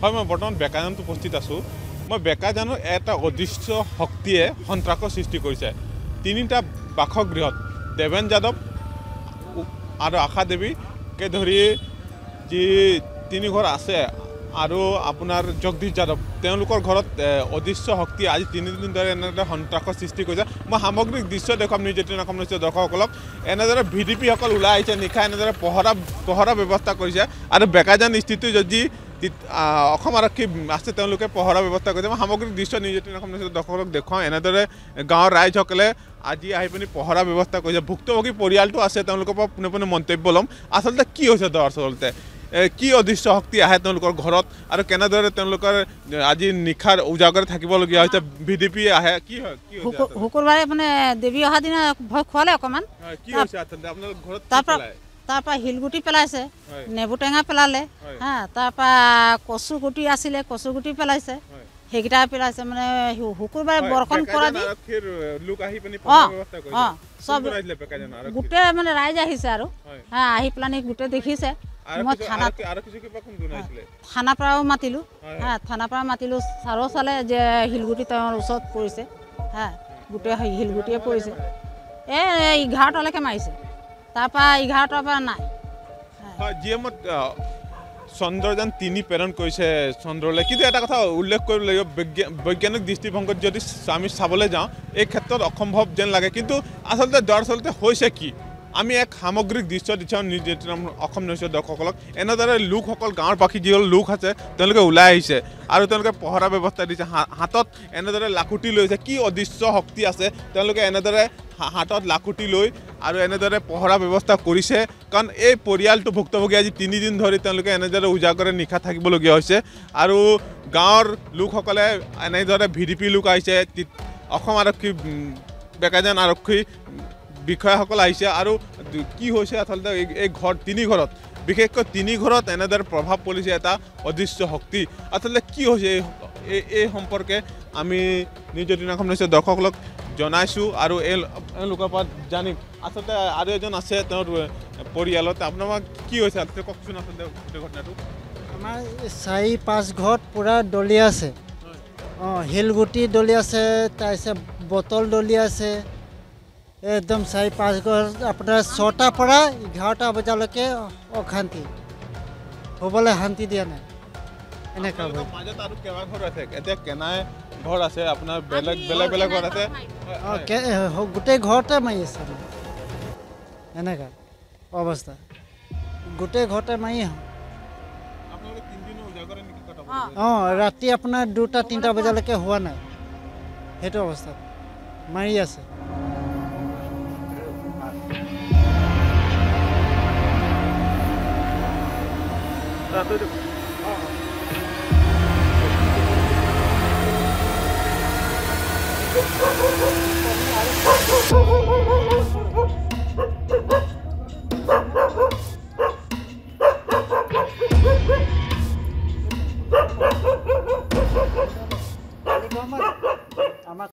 হয় মই বৰ্তমান বেকাজানত উপস্থিত আছোঁ। মই বেকাজানৰ এটা অদৃশ্য শক্তিয়ে সন্ত্ৰাসৰ সৃষ্টি কৰিছে। তিনিটা বাসগৃহত দেৱেন যাদৱ আৰু আশা দেৱীকে ধৰি যি তিনি ঘৰ আছে আৰু আপোনাৰ জগদীশ যাদৱ তেওঁলোকৰ ঘৰত অদৃশ্য শক্তি আজি তিনিদিন ধৰি এনেদৰে সন্ত্ৰাসৰ সৃষ্টি কৰিছে। মই সামগ্ৰিক দৃশ্য দেখুৱাম এইটিন অসম নিউজৰ দৰ্শকসকলক। এনেদৰে ভি ডি পিসকল ওলাই আহিছে নিশা এনেদৰে পহৰা পহৰা ব্যৱস্থা কৰিছে। আৰু বেকাজান স্থিতি যদি অসম আৰক্ষী আছে তেওঁলোকে পহৰা ব্যৱস্থা কৰিছে। মই সামগ্ৰিক দৃশ্য এইটিন অসম নিউজৰ দৰ্শকক দেখুৱাওঁ। এনেদৰে গাঁৱৰ ৰাইজসকলে আজি আহি পিনি পহৰা ব্যৱস্থা কৰিছে। ভুক্তভোগী পৰিয়ালটো আছে তেওঁলোকৰ পৰা পোনে পোনে মন্তব্য ল'ম। আচলতে কি হৈছে দৰাচলতে এ, কি অদৃশ্য শক্তি আহে তেওঁলোকৰ ঘৰত আৰু কেনেদৰে তেওঁলোকৰ আজি নিশাৰ উজাগৰে থাকিবলগীয়া হৈছে ভি ডি পি আহে কি হয়? শুকুৰবাৰে মানে দেৱী অহা দিনা ভয় খোৱালে অকণমান তাৰপৰা শিলগুটি পেলাইছে। নেবু টেঙা পেলালে। হা তাৰপৰা কচু গুটি আছিলে কচু গুটি পেলাইছে। সেইকেইটা পেলাইছে মানে শুকুৰবাৰে বৰষুণ পৰা বেকাইজান দি অঁ অঁ চব? গোটেই মানে ৰাইজ আহিছে আৰু। হা আহি পেলানি গোটেই দেখিছে মই থানাত? থানাৰ পৰাও মাতিলোঁ। হা থানাৰ পৰা মাতিলোঁ। ছাৰো চালে যে শিলগুটি তেওঁৰ ওচৰত পৰিছে। হা গোটেই শিলগুটিয়ে পৰিছে। এই এঘাৰটালৈকে মাৰিছে। তাৰপৰা এঘাৰটাৰ পৰা নাই। চন্দ্ৰযান তিনি প্ৰেৰণ কৰিছে চন্দ্ৰলৈ। কিন্তু এটা কথা উল্লেখ কৰিব লাগিব বৈজ্ঞা- বৈজ্ঞানিক দৃষ্টিভংগত যদি আমি চাবলৈ যাওঁ এই ক্ষেত্ৰত অসম্ভৱ যেন লাগে। কিন্তু আচলতে দৰাচলতে হৈছে কি? আমি এক সামগ্ৰিক দৃশ্য এইটিন অসম নিউজৰ দৰ্শকসকলক। এনেদৰে লোকসকল গাঁৱৰ বাকী যিসকল লোক আছে তেওঁলোকে ওলাই আহিছে আৰু তেওঁলোকে পহৰা ব্যৱস্থা দিছে। হাতত এনেদৰে লাখুটি লৈছে কি অদৃশ্য শক্তি আছে? তেওঁলোকে এনেদৰে হাতত লাখুটি লৈ আৰু এনেদৰে পহৰা ব্যৱস্থা কৰিছে। কাৰণ এই পৰিয়ালটো ভুক্তভোগী। আজি তিনিদিন ধৰি তেওঁলোকে এনেদৰে উজাগৰে নিশা থাকিবলগীয়া হৈছে। আৰু গাঁৱৰ লোকসকলে এনেদৰে ভি ডি পি লোক আহিছে। অসম আৰক্ষী বেকাজান আৰক্ষী বিষয়াসকল আহিছে আৰু কি হৈছে আচলতে এই- ঘৰ তিনি ঘৰত বিশেষকৈ তিনি ঘৰত এনেদৰে প্ৰভাৱ পৰিছে এটা অদৃশ্য শক্তি। আচলতে কি হৈছে এই- এই সম্পৰ্কে আমি এইটিন অসম নিউজৰ দৰ্শকসকলক জনাইছোঁ আৰু এই এওঁলোকৰ পৰা জানিম। আচলতে আৰু এজন আছে তেওঁৰ পৰিয়ালত। আপোনাৰ কি হৈছে আচলতে কওকচোন আচলতে গোটেই ঘটনাটো। আমাৰ চাৰি পাঁচ ঘৰত পূৰা দলি আছে। অঁ শিলগুটি দলি আছে তাৰপিছত বটল দলি আছে। একদম চাৰি পাঁচ ঘৰ আপোনাৰ ছটাৰ পৰা এঘাৰটা বজালৈকে অশান্তি হ'বলৈ শান্তি দিয়া নাই এনেকুৱা আপোনালোকৰ হয় মাজত আৰু কেইবা ঘৰ আছে এতিয়া কেনাই ঘৰ আছে আপোনাৰ বেলেগ বেলেগ বেলেগ ঘৰ আছে হয়, অঁ হয়। কে গোটেই ঘৰতে মাৰি আছে এনেকুৱা অৱস্থা গোটেই ঘৰতে মাৰি আহোঁ। অঁ ৰাতি আপোনাৰ দুটা তিনিটা বজালৈকে হোৱা নাই সেইটো অৱস্থাত মাৰি আছে satu tuh. Ini kamar.